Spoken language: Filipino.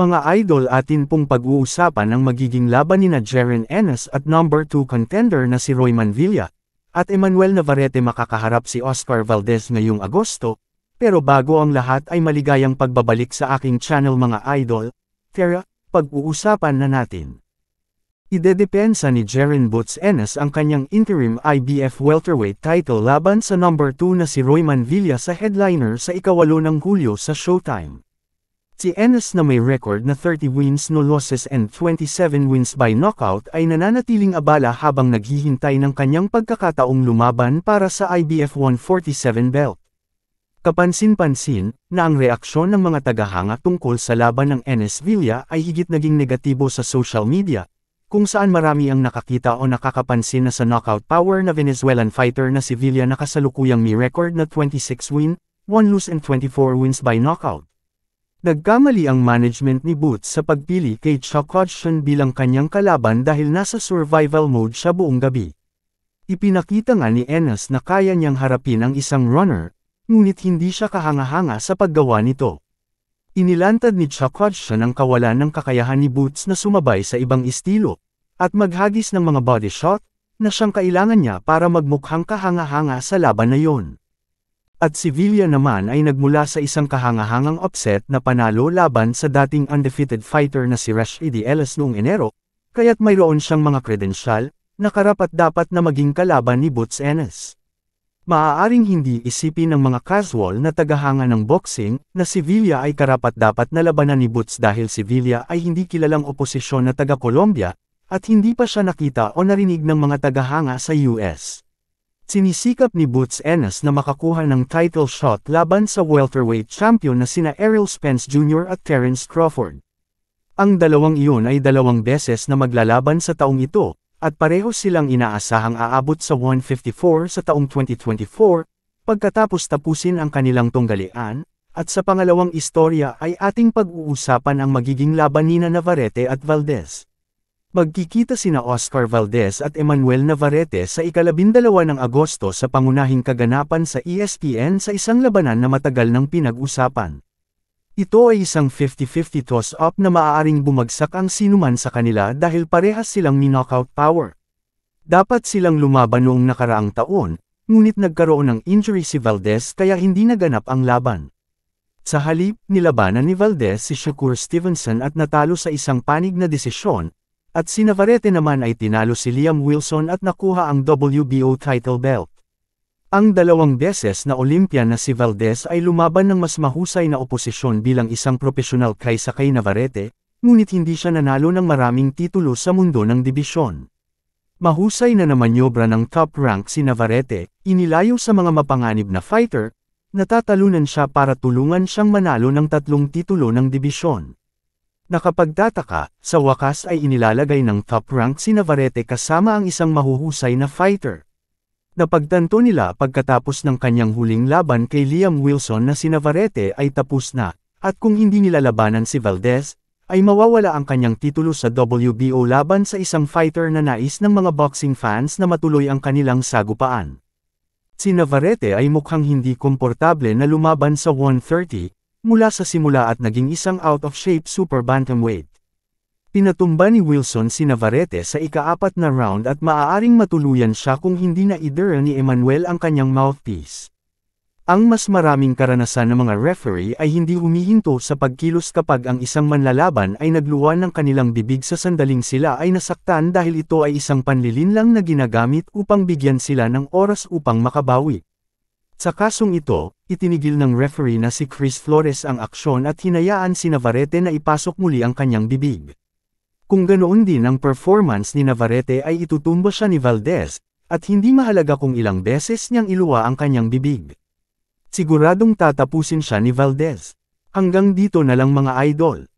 Mga idol atin pong pag-uusapan ang magiging laban ni na Jaren Ennis at number 2 contender na si Roy Manvilla, at Emmanuel Navarrete makakaharap si Oscar Valdez ngayong Agosto, pero bago ang lahat ay maligayang pagbabalik sa aking channel mga idol, tara, pag-uusapan na natin. Idedepensa ni Jaren Boots Ennis ang kanyang interim IBF welterweight title laban sa number 2 na si Roy Manvilla sa headliner sa ikawalo ng Hulyo sa Showtime. Si Ennis na may record na 30 wins no losses and 27 wins by knockout ay nananatiling abala habang naghihintay ng kanyang pagkakataong lumaban para sa IBF 147 belt. Kapansin-pansin, na ang reaksyon ng mga tagahanga tungkol sa laban ng Enes Villa ay higit naging negatibo sa social media, kung saan marami ang nakakita o nakakapansin na sa knockout power na Venezuelan fighter na si Villa nakasalukuyang may record na 26 win, 1 lose and 24 wins by knockout. Nagkamali ang management ni Boots sa pagpili kay Chuck Hodgson bilang kanyang kalaban dahil nasa survival mode siya buong gabi. Ipinakita nga ni Enes na kaya niyang harapin ang isang runner, ngunit hindi siya kahanga-hanga sa paggawa nito. Inilantad ni Chuck Hodgson ang kawalan ng kakayahan ni Boots na sumabay sa ibang estilo, at maghagis ng mga body shot, na siyang kailangan niya para magmukhang kahanga-hanga sa laban na yon. At si Villa naman ay nagmula sa isang kahangahangang upset na panalo laban sa dating undefeated fighter na si Rashidi Ellis noong Enero, kaya't mayroon siyang mga kredensyal, na karapat dapat na maging kalaban ni Boots Ennis. Maaaring hindi isipin ng mga casual na tagahanga ng boxing, na si Villa ay karapat-dapat na labanan ni Boots dahil si Villa ay hindi kilalang oposisyon na taga-Colombia, at hindi pa siya nakita o narinig ng mga tagahanga sa US. Sinisikap ni Boots Ennis na makakuha ng title shot laban sa welterweight champion na sina Errol Spence Jr. at Terence Crawford. Ang dalawang iyon ay dalawang beses na maglalaban sa taong ito, at pareho silang inaasahang aabot sa 154 sa taong 2024, pagkatapos tapusin ang kanilang tunggalian, at sa pangalawang istorya ay ating pag-uusapan ang magiging laban ni Navarrete at Valdez. Magkikita sina Oscar Valdez at Emmanuel Navarrete sa ikalabindalawa ng Agosto sa pangunahing kaganapan sa ESPN sa isang labanan na matagal ng pinag-usapan. Ito ay isang 50-50 toss-up na maaaring bumagsak ang sinuman sa kanila dahil parehas silang knockout power. Dapat silang lumaban noong nakaraang taon, ngunit nagkaroon ng injury si Valdez kaya hindi naganap ang laban. Sa halip, nilabanan ni Valdez si Shakur Stevenson at natalo sa isang panig na desisyon, at si Navarrete naman ay tinalo si Liam Wilson at nakuha ang WBO title belt. Ang dalawang beses na Olympian na si Valdez ay lumaban ng mas mahusay na oposisyon bilang isang profesional kaysa kay Navarrete, ngunit hindi siya nanalo ng maraming titulo sa mundo ng dibisyon. Mahusay na namanyobra ng top rank si Navarrete, inilayo sa mga mapanganib na fighter, natatalunan siya para tulungan siyang manalo ng tatlong titulo ng dibisyon. Nakapagtataka, sa wakas ay inilalagay ng top rank si Navarrete kasama ang isang mahuhusay na fighter. Napagtanto nila pagkatapos ng kanyang huling laban kay Liam Wilson na si Navarrete ay tapos na, at kung hindi nila labanan si Valdez, ay mawawala ang kanyang titulo sa WBO laban sa isang fighter na nais ng mga boxing fans na matuloy ang kanilang sagupaan. Si Navarrete ay mukhang hindi komportable na lumaban sa 130, mula sa simula at naging isang out-of-shape super bantamweight. Pinatumba ni Wilson si Navarrete sa ikaapat na round at maaaring matuluyan siya kung hindi na idera ni Emmanuel ang kanyang mouthpiece. Ang mas maraming karanasan ng mga referee ay hindi humihinto sa pagkilos kapag ang isang manlalaban ay nagluwa ng kanilang bibig sa sandaling sila ay nasaktan dahil ito ay isang panlilinlang na ginagamit upang bigyan sila ng oras upang makabawi. Sa kasong ito, itinigil ng referee na si Chris Flores ang aksyon at hinayaan si Navarrete na ipasok muli ang kanyang bibig. Kung ganoon din ang performance ni Navarrete ay itutumba siya ni Valdez, at hindi mahalaga kung ilang beses niyang iluwa ang kanyang bibig. Siguradong tatapusin siya ni Valdez. Hanggang dito na lang mga idol.